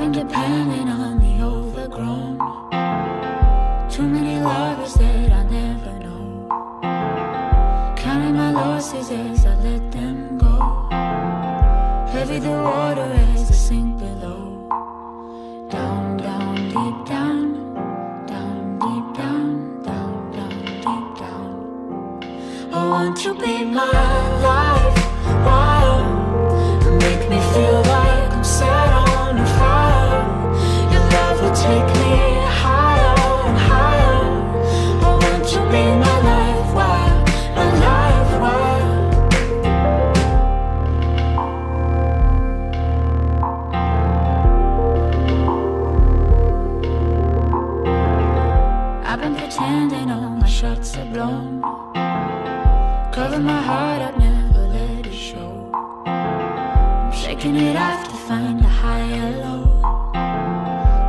I've been depending on the overgrown. Too many lovers that I never know. Counting my losses as I let them go. Heavy the water as I sink below. Down, down, deep down. Down, deep down, down, down, deep down. I want to be my life. Wow. Make me feel are blown. Cover my heart up, never let it show. I'm shaking it off to find a higher low.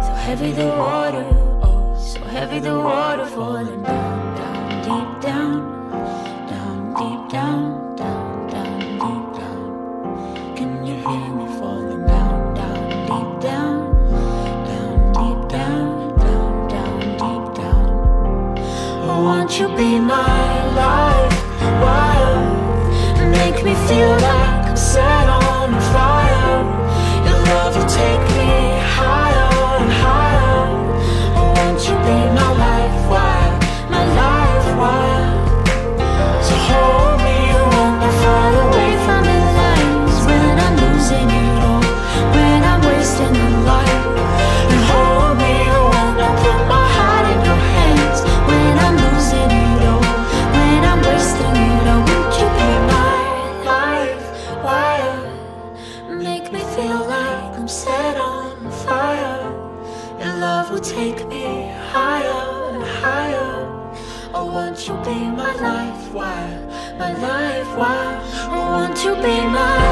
So heavy the water, oh, so heavy the water falling down, down, you be my life? Wild, make me feel like I'm set on take me higher and higher. Oh, won't you be my life? Why? My life? Why? Oh, won't you be my?